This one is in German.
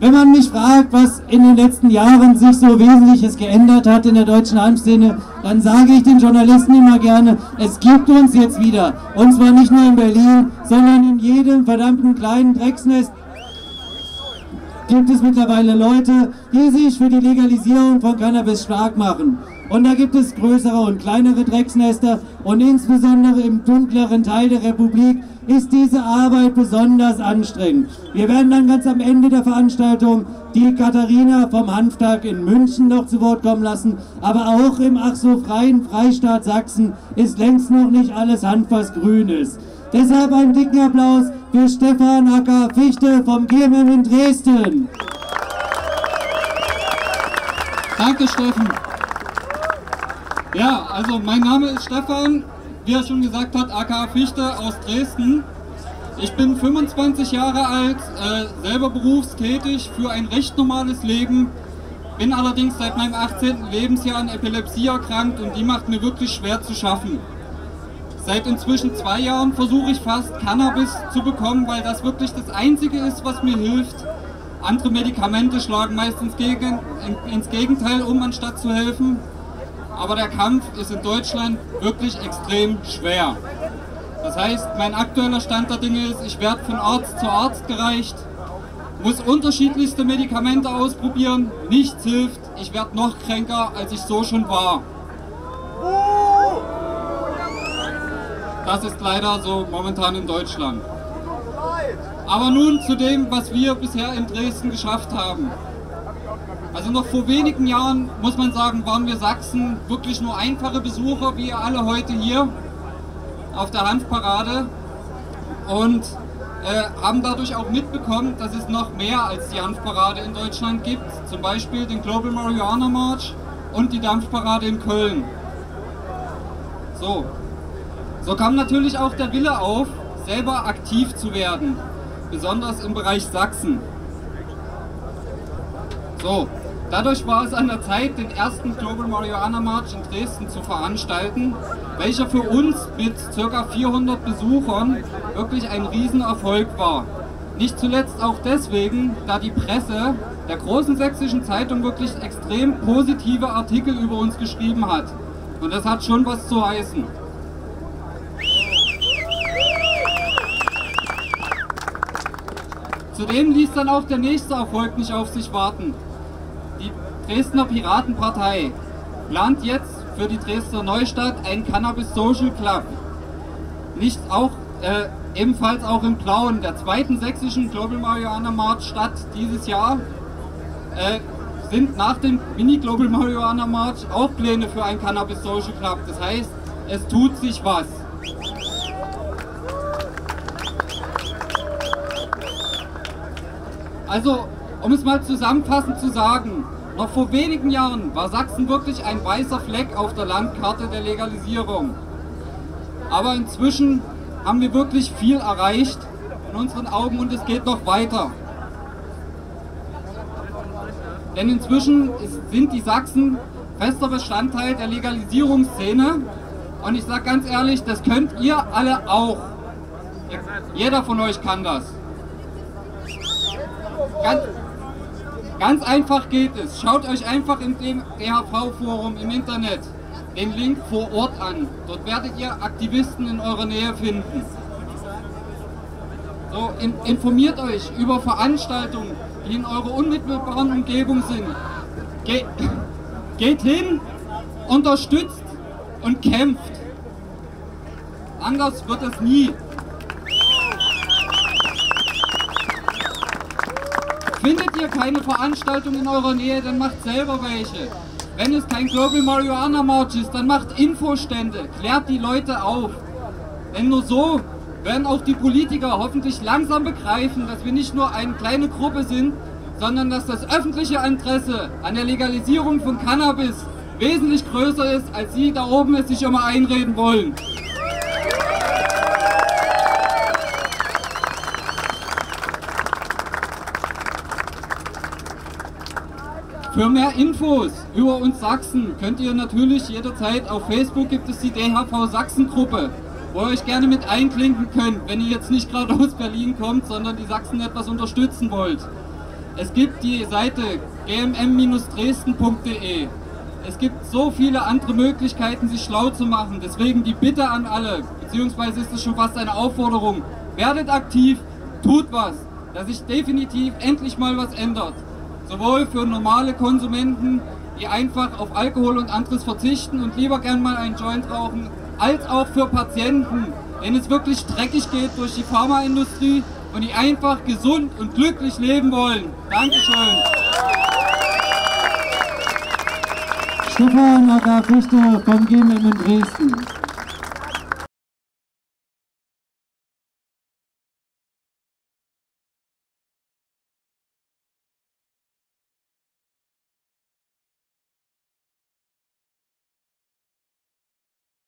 Wenn man mich fragt, was in den letzten Jahren sich so Wesentliches geändert hat in der deutschen Hanfszene, dann sage ich den Journalisten immer gerne, es gibt uns jetzt wieder. Und zwar nicht nur in Berlin, sondern in jedem verdammten kleinen Drecksnest gibt es mittlerweile Leute, die sich für die Legalisierung von Cannabis stark machen. Und da gibt es größere und kleinere Drecksnester und insbesondere im dunkleren Teil der Republik ist diese Arbeit besonders anstrengend. Wir werden dann ganz am Ende der Veranstaltung die Katharina vom Hanftag in München noch zu Wort kommen lassen, aber auch im ach so freien Freistaat Sachsen ist längst noch nicht alles Hanf, was grün ist. Deshalb einen dicken Applaus für Stefan Acker Fichte vom GMM in Dresden. Danke, Steffen. Ja, also mein Name ist Stefan, wie er schon gesagt hat, aka Fichte aus Dresden. Ich bin 25 Jahre alt, äh, selber berufstätig für ein recht normales Leben, bin allerdings seit meinem 18. Lebensjahr an Epilepsie erkrankt und die macht mir wirklich schwer zu schaffen. Seit inzwischen zwei Jahren versuche ich fast Cannabis zu bekommen, weil das wirklich das Einzige ist, was mir hilft. Andere Medikamente schlagen meistens ins Gegenteil um, anstatt zu helfen. Aber der Kampf ist in Deutschland wirklich extrem schwer. Das heißt, mein aktueller Stand der Dinge ist, ich werde von Arzt zu Arzt gereicht, muss unterschiedlichste Medikamente ausprobieren, nichts hilft, ich werde noch kränker, als ich so schon war. Das ist leider so momentan in Deutschland. Aber nun zu dem, was wir bisher in Dresden geschafft haben. Also noch vor wenigen Jahren, muss man sagen, waren wir Sachsen wirklich nur einfache Besucher, wie ihr alle heute hier auf der Hanfparade und äh, haben dadurch auch mitbekommen, dass es noch mehr als die Hanfparade in Deutschland gibt. Zum Beispiel den Global Marihuana March und die Dampfparade in Köln. So, so kam natürlich auch der Wille auf, selber aktiv zu werden, besonders im Bereich Sachsen. So, dadurch war es an der Zeit, den ersten Global Marihuana March in Dresden zu veranstalten, welcher für uns mit ca. 400 Besuchern wirklich ein Riesenerfolg war. Nicht zuletzt auch deswegen, da die Presse der großen sächsischen Zeitung wirklich extrem positive Artikel über uns geschrieben hat. Und das hat schon was zu heißen. Zudem ließ dann auch der nächste Erfolg nicht auf sich warten. Die Dresdner Piratenpartei plant jetzt für die Dresdner Neustadt einen Cannabis Social Club. Nicht auch, äh, ebenfalls auch im Blauen, der zweiten sächsischen Global Marihuana March statt dieses Jahr, äh, sind nach dem Mini Global Marihuana March auch Pläne für einen Cannabis Social Club. Das heißt, es tut sich was. Also, um es mal zusammenfassend zu sagen, noch vor wenigen Jahren war Sachsen wirklich ein weißer Fleck auf der Landkarte der Legalisierung. Aber inzwischen haben wir wirklich viel erreicht in unseren Augen und es geht noch weiter. Denn inzwischen sind die Sachsen fester Bestandteil der Legalisierungsszene und ich sage ganz ehrlich, das könnt ihr alle auch. Jeder von euch kann das. Ganz, ganz einfach geht es. Schaut euch einfach im DHV-Forum im Internet den Link vor Ort an. Dort werdet ihr Aktivisten in eurer Nähe finden. So, in, informiert euch über Veranstaltungen, die in eurer unmittelbaren Umgebung sind. Ge geht hin, unterstützt und kämpft. Anders wird es nie. Findet ihr keine Veranstaltung in eurer Nähe, dann macht selber welche. Wenn es kein Global Marihuana March ist, dann macht Infostände, klärt die Leute auf. Denn nur so werden auch die Politiker hoffentlich langsam begreifen, dass wir nicht nur eine kleine Gruppe sind, sondern dass das öffentliche Interesse an der Legalisierung von Cannabis wesentlich größer ist, als Sie da oben es sich immer einreden wollen. Für mehr Infos über uns Sachsen könnt ihr natürlich jederzeit auf Facebook gibt es die DHV Sachsen Gruppe, wo ihr euch gerne mit einklinken könnt, wenn ihr jetzt nicht gerade aus Berlin kommt, sondern die Sachsen etwas unterstützen wollt. Es gibt die Seite gmm-dresden.de. Es gibt so viele andere Möglichkeiten, sich schlau zu machen. Deswegen die Bitte an alle, beziehungsweise ist es schon fast eine Aufforderung, werdet aktiv, tut was, dass sich definitiv endlich mal was ändert. Sowohl für normale Konsumenten, die einfach auf Alkohol und anderes verzichten und lieber gern mal einen Joint rauchen, als auch für Patienten, denen es wirklich dreckig geht durch die Pharmaindustrie und die einfach gesund und glücklich leben wollen. Dankeschön. Stefan Agar Fichte vom GMM in Dresden.